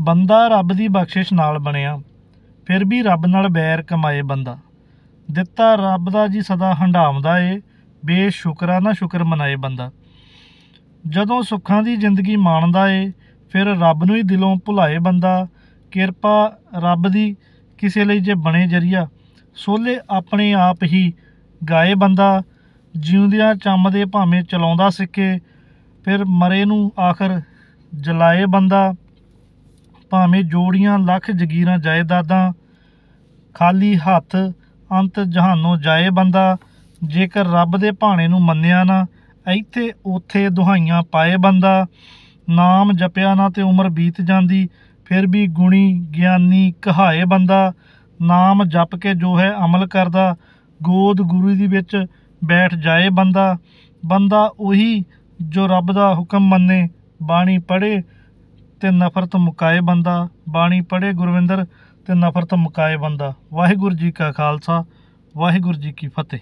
ਬੰਦਾ ਰੱਬ ਦੀ ਬਖਸ਼ਿਸ਼ ਨਾਲ ਬਣਿਆ, ਫਿਰ ਵੀ ਰੱਬ ਨਾਲ ਬੈਰ ਕਮਾਏ ਬੰਦਾ। ਦਿੱਤਾ ਰੱਬ ਦਾ ਜੀ ਸਦਾ ਹੰਡਾਉਂਦਾ ਏ, ਬੇਸ਼ੁਕਰਾ ਨਾ ਸ਼ੁਕਰ ਮਨਾਏ ਬੰਦਾ। ਜਦੋਂ ਸੁੱਖਾਂ ਦੀ ਜ਼ਿੰਦਗੀ ਮਾਣਦਾ ਏ, ਫਿਰ ਰੱਬ ਨੂੰ ਹੀ ਦਿਲੋਂ ਭੁਲਾਏ ਬੰਦਾ। ਕਿਰਪਾ ਰੱਬ ਦੀ ਕਿਸੇ ਲਈ ਜੇ ਬਣੇ ਜਰੀਆ, ਸੋਲੇ ਆਪਣੇ ਆਪ ਹੀ ਗਾਏ ਬੰਦਾ। ਜਿਉਂਦਿਆਂ ਚੰਮਦੇ ਭਾਵੇਂ ਚਲਾਉਂਦਾ ਸਿੱਕੇ, ਫਿਰ ਮਰੇ ਨੂੰ ਆਖਰ ਜਲਾਏ ਬੰਦਾ। ਭਾਵੇਂ ਜੋੜੀਆਂ ਲੱਖ ਜਗੀਰਾਂ ਜਾਇਦਾਦਾਂ ਖਾਲੀ ਹੱਥ ਅੰਤ ਜਹਾਨੋਂ ਜਾਏ ਬੰਦਾ, ਜੇਕਰ ਰੱਬ ਦੇ ਭਾਣੇ ਨੂੰ ਮੰਨਿਆ ਨਾ, ਇੱਥੇ ਉਥੇ ਦੁਹਾਈਆਂ ਪਾਏ ਬੰਦਾ। ਨਾਮ ਜਪਿਆ ਨਾ ਤੇ ਉਮਰ ਬੀਤ ਜਾਂਦੀ, ਫਿਰ ਵੀ ਗੁਣੀ ਗਿਆਨੀ ਕਹਾਏ ਬੰਦਾ। ਨਾਮ ਜਪ ਕੇ ਜੋ ਹੈ ਅਮਲ ਕਰਦਾ, ਗੋਦ ਗੁਰੂ ਦੀ ਵਿੱਚ ਬੈਠ ਜਾਏ ਬੰਦਾ। ਬੰਦਾ ਉਹੀ ਜੋ ਰੱਬ ਦਾ ਹੁਕਮ ਮੰਨੇ, ਬਾਣੀ ਪੜ੍ਹੇ ਤੇ ਨਫ਼ਰਤ ਮੁਕਾਏ ਬੰਦਾ, ਬਾਣੀ ਪੜ੍ਹੇ ਗੁਰਵਿੰਦਰ ਤੇ ਨਫ਼ਰਤ ਮੁਕਾਏ ਬੰਦਾ। ਵਾਹਿਗੁਰੂ ਜੀ ਕਾ ਖਾਲਸਾ, ਵਾਹਿਗੁਰੂ ਜੀ ਕੀ ਫਤਿਹ।